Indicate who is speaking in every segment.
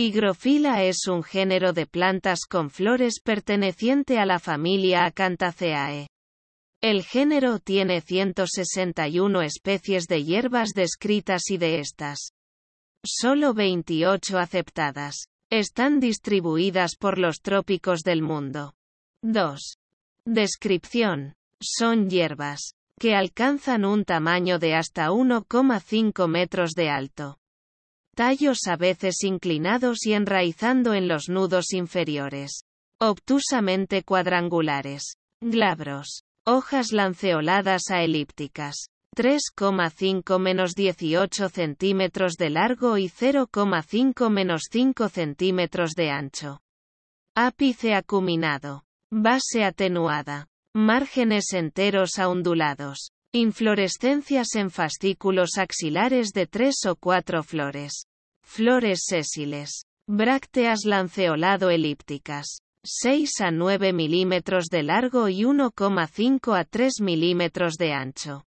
Speaker 1: Higrofila es un género de plantas con flores perteneciente a la familia Acanthaceae. El género tiene 161 especies de hierbas descritas y de estas, solo 28 aceptadas, están distribuidas por los trópicos del mundo. 2. Descripción. Son hierbas, que alcanzan un tamaño de hasta 1,5 metros de alto. Tallos a veces inclinados y enraizando en los nudos inferiores. Obtusamente cuadrangulares. Glabros. Hojas lanceoladas a elípticas. 3,5-18 centímetros de largo y 0,5-5 centímetros de ancho. Ápice acuminado. Base atenuada. Márgenes enteros a ondulados. Inflorescencias en fascículos axilares de tres o cuatro flores. Flores sésiles. Brácteas lanceolado elípticas. 6 a 9 milímetros de largo y 1,5 a 3 milímetros de ancho.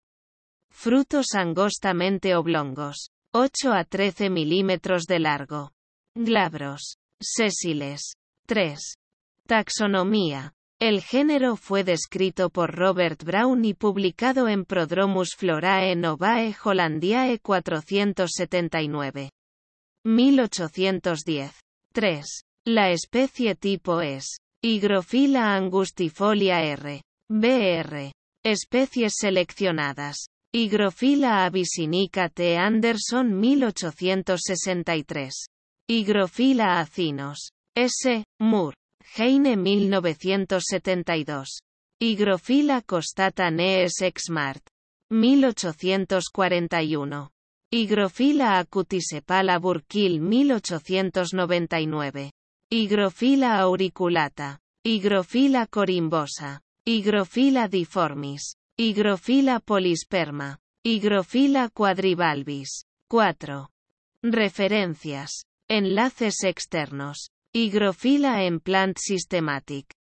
Speaker 1: Frutos angostamente oblongos. 8 a 13 milímetros de largo. Glabros. Sésiles. 3. Taxonomía. El género fue descrito por Robert Brown y publicado en Prodromus Florae Novae Hollandiae 479. 1810. 3. La especie tipo es Hygrophila angustifolia R. BR. Especies seleccionadas. Hygrophila abyssinica T. Anderson 1863. Hygrophila acinos. S. Moore. Heine 1972. Hygrophila costata Nees Exmart. 1841. Hygrophila acutisepala burkill 1899. Hygrophila auriculata. Hygrophila corimbosa. Hygrophila diformis. Hygrophila polisperma. Hygrophila quadrivalvis. 4. Referencias. Enlaces externos. Hygrophila en Plant Systematic.